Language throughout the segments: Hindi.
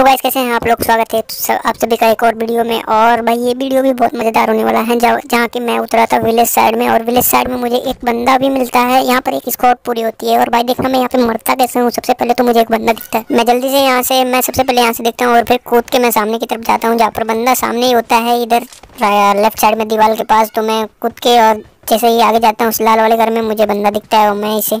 तो गाइस कैसे हैं आप लोग? स्वागत है आप सभी का एक और वीडियो में। और भाई, ये वीडियो भी बहुत मज़ेदार होने वाला है। जहाँ कि मैं उतरा था विलेज साइड में और विलेज साइड में मुझे एक बंदा भी मिलता है। यहाँ पर एक स्कॉट पूरी होती है। और भाई, देखना मैं यहाँ पे मरता कैसे हूँ? सबसे पहले तो मुझे एक बंदा दिखता है। मैं जल्दी से यहाँ से मैं सबसे पहले यहाँ से देखता हूँ और फिर कूद के मैं सामने की तरफ़ जाता हूँ, जहाँ पर बंदा सामने ही होता है। इधर लेफ़्ट साइड में दीवार के पास तो मैं कूद के और जैसे ही आगे जाता हूँ, उस लाल वाले घर में मुझे बंदा दिखता है और मैं इसे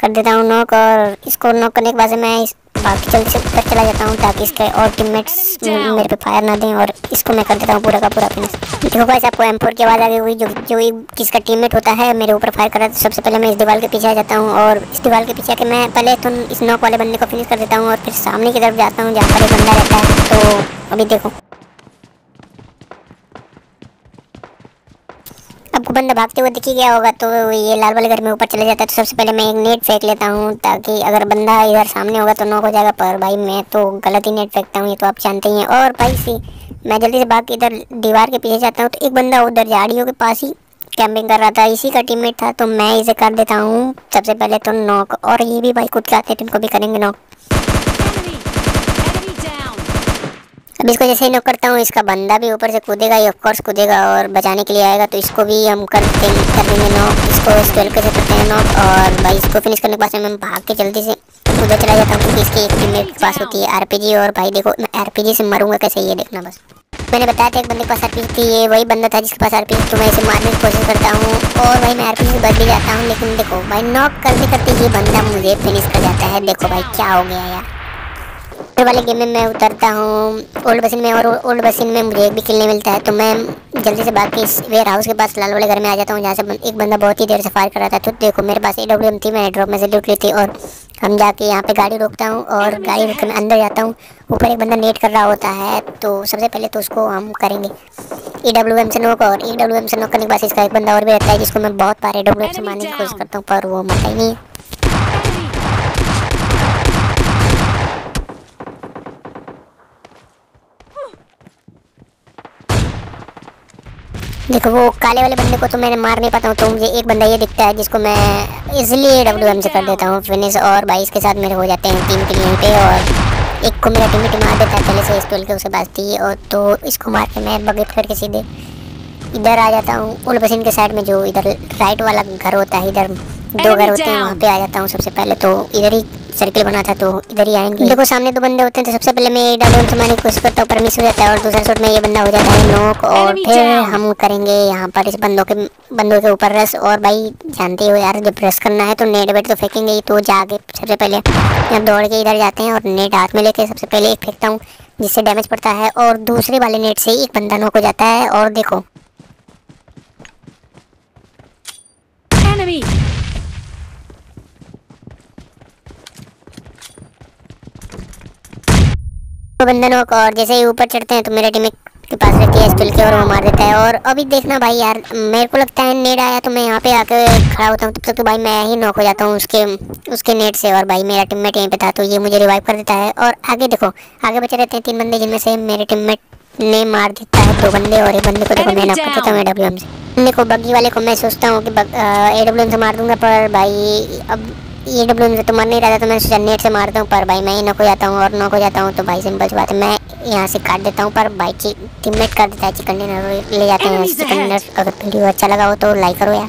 कर देता हूँ नॉक और इसको नॉक करने के बाद मैं इस बाकी जल्दी से ऊपर चला जाता हूँ ताकि इसके और टीममेट्स मेरे पे फायर ना दें और इसको मैं कर देता हूँ पूरा का पूरा फिनिश देखो गाइस आपको एम की आवाज़ आ गई हुई जो जो किसका टीममेट होता है मेरे ऊपर फायर कर रहा है तो सबसे पहले मैं इस दीवार के पीछे आ जाता हूँ और इस दीवार के पीछे आके मैं पहले तो इस नॉक वाले बंदे को फिनिश कर देता हूँ और फिर सामने की तरफ़ जाता हूँ जहाँ पर एक बंदा रहता है। तो अभी देखो। आपको बंदा भागते हुए दिखी गया होगा तो ये लाल वाले घर में ऊपर चले जाता है तो सबसे पहले मैं एक नेट फेंक लेता हूँ, ताकि अगर बंदा इधर सामने होगा तो नॉक हो जाएगा, पर भाई मैं तो गलत ही नेट फेंकता हूँ, ये तो आप जानते ही हैं। और भाई सी, मैं जल्दी से भाग के इधर दीवार के पीछे जाता हूँ तो एक बंदा उधर झाड़ियों के पास ही कैंपिंग कर रहा था, इसी का टीममेट था तो मैं इसे कर देता हूँ, सबसे पहले तो नॉक और ये भी भाई खुद के आते हैं तो इनको भी करेंगे नॉक अब इसको जैसे ही नॉक करता हूँ इसका बंदा भी ऊपर से कूदेगा ये ऑफकोर्स कूदेगा और बचाने के लिए आएगा तो इसको भी हम कर देंगे कर देंगे नॉक इसको ट्वेल्व के से करते हैं नॉक और भाई इसको फिनिश करने के बाद मैं भाग के जल्दी से उधर चला जाता हूँ क्योंकि इसकी एक टीम के पास होती है आरपीजी और भाई देखो मैं आरपीजी से मरूँगा कैसे ये देखना बस। मैंने बताया था एक बंदे के पास आरपीजी थी ये वही बंदा था जिसके पास आरपीजी तो मैं इसे मारने की कोशिश करता हूँ और भाई मैं आरपीजी से बच भी जाता हूँ लेकिन देखो भाई नॉक करते करते ये बंदा मुझे फिनिश कर जाता है। देखो भाई क्या हो गया यार। वाले गेम में मैं उतरता हूँ ओल्ड बसिन में और ओल्ड बसिन में मुझे एक भी खेलने मिलता है तो मैं जल्दी से बाकी इस वेयर हाउस के पास लाल वाले घर में आ जाता हूँ, जहाँ से एक बंदा बहुत ही देर से फायर कर रहा था। तो देखो, मेरे पास ए डब्ल्यू एम थी मैंने ड्रॉप में से लूट ली थी और हम जाके यहाँ पे गाड़ी रोकता हूँ और गाड़ी रोक कर अंदर जाता हूँ। ऊपर एक बंदा नेट कर रहा होता है तो सबसे पहले तो उसको हम करेंगे। ई डब्ल्यू एम से नोक और ई डब्ल्यू एम से नोक करने के बाद इसका एक बंदा और भी रहता है, जिसको मैं बहुत बार ए डब्ल्यू एम से मारने की कोशिश करता हूँ, पर वो मरता ही नहीं देखो वो काले वाले बंदे को तो मैंने मार नहीं पाता हूँ तो मुझे एक बंदा ये दिखता है जिसको मैं इजीली डब्ल्यू एम से कर देता हूँ। फिनिश और बाईस के साथ मेरे हो जाते हैं तीन यहीं पे और एक को मेरा टीम मार देता है पहले से इस टोल के उसके पास थी और तो इसको मार के मैं बगेट करके सीधे इधर आ जाता हूँ। उल बसिन के साइड में जो इधर राइट वाला घर होता है इधर दो घर होते हैं वहाँ पे आ जाता हूँ सबसे पहले तो। इधर ही सर्किल बना था तो इधर ही आएँगे। देखो सामने दो बंदे होते हैं तो सबसे पहले मैं डाउन से मारने की कोशिश करता हूँ पर मिस हो जाता है और दूसरा शॉट में ये बंदा हो जाता है नोक और फिर हम करेंगे यहाँ पर इस बंदों के बंदों के ऊपर रस और भाई जानते हो यार जब रस करना है तो नेट वेट तो फेंकेंगे ही तो जाके सबसे पहले जब दौड़ के इधर जाते हैं और नेट हाथ में लेके सबसे पहले एक फेंकता हूँ जिससे डैमेज पड़ता है। और दूसरे वाले नेट से एक बंदा नोक हो जाता है। और देखो बंधनों को, और जैसे ही ऊपर चढ़ते हैं तो मेरे टीम के पास रहती है स्टिल के और वो मार देता है। और अभी देखना भाई यार, मेरे को लगता है नेट आया तो मैं यहाँ पे आके खड़ा होता हूँ। तब तक तो भाई मैं ही नॉक हो जाता हूँ उसके उसके नेट से। और भाई मेरा टीममेट यहीं पे था तो ये मुझे रिवाइव कर देता है। और आगे देखो, आगे बचे रहते हैं तीन बंदे जिनमें से मेरे टीममेट ने मार देता है दो बंदे। और एक बंदे को देखो, मैं नॉक कर देता हूँ एम से। को बग्गी वाले को मैं सोचता हूँ कि ए से मार दूँगा, पर भाई अब ये डब्ल्यू में तो मर नहीं रहा था तो मैं सोचा नेट से मारता हूँ पर भाई मैं ही नॉक हो जाता हूँ और नो को जाता हूँ तो भाई सिंपल सी बात है। मैं यहाँ से काट देता हूँ पर भाई टीममेट कर देता है चिकन डिनर ले जाते हैं चिकन डिनर अगर वीडियो अच्छा लगा हो तो लाइक करो यार।